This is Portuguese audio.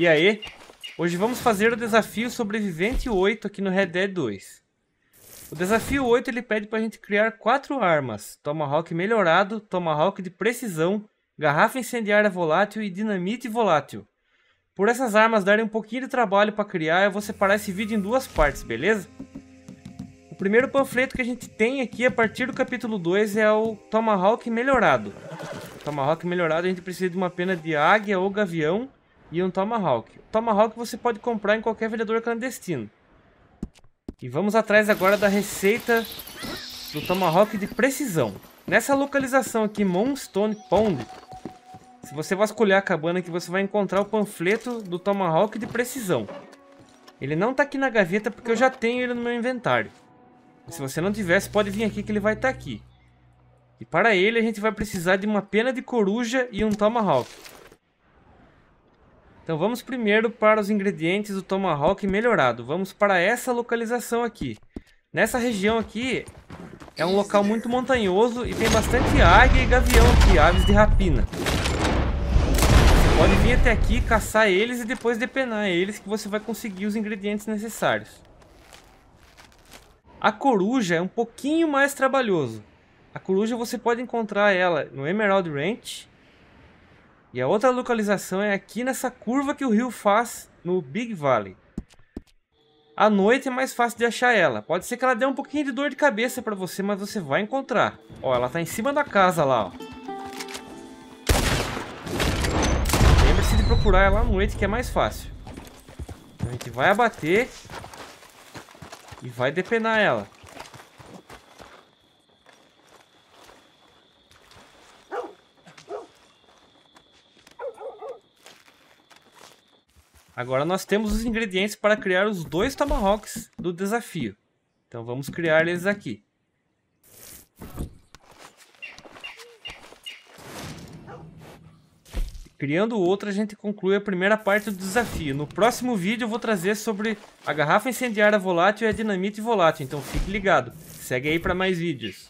E aí? Hoje vamos fazer o desafio Sobrevivente 8 aqui no Red Dead 2. O desafio 8 ele pede para a gente criar quatro armas. Tomahawk melhorado, Tomahawk de precisão, garrafa incendiária volátil e dinamite volátil. Por essas armas darem um pouquinho de trabalho para criar, eu vou separar esse vídeo em duas partes, beleza? O primeiro panfleto que a gente tem aqui a partir do capítulo 2 é o Tomahawk melhorado. Tomahawk melhorado a gente precisa de uma pena de águia ou gavião e um Tomahawk. Tomahawk você pode comprar em qualquer vendedor clandestino. E vamos atrás agora da receita do Tomahawk de precisão. Nessa localização aqui, Moonstone Pond, se você vasculhar a cabana aqui, você vai encontrar o panfleto do Tomahawk de precisão. Ele não está aqui na gaveta porque eu já tenho ele no meu inventário. Se você não tivesse, pode vir aqui que ele vai estar tá aqui. E para ele a gente vai precisar de uma pena de coruja e um Tomahawk. Então vamos primeiro para os ingredientes do Tomahawk melhorado. Vamos para essa localização aqui. Nessa região aqui é um local muito montanhoso e tem bastante águia e gavião aqui, aves de rapina. Você pode vir até aqui, caçar eles e depois depenar eles que você vai conseguir os ingredientes necessários. A coruja é um pouquinho mais trabalhoso. A coruja você pode encontrar ela no Emerald Ranch e a outra localização é aqui nessa curva que o rio faz no Big Valley. À noite é mais fácil de achar ela. Pode ser que ela dê um pouquinho de dor de cabeça para você, mas você vai encontrar. Ó, ela tá em cima da casa lá, ó. Lembre-se de procurar ela à noite que é mais fácil. Então a gente vai abater e vai depenar ela. Agora nós temos os ingredientes para criar os dois Tomahawks do desafio. Então vamos criar eles aqui. Criando o outro, a gente conclui a primeira parte do desafio. No próximo vídeo eu vou trazer sobre a garrafa incendiária volátil e a dinamite volátil, então fique ligado. Segue aí para mais vídeos.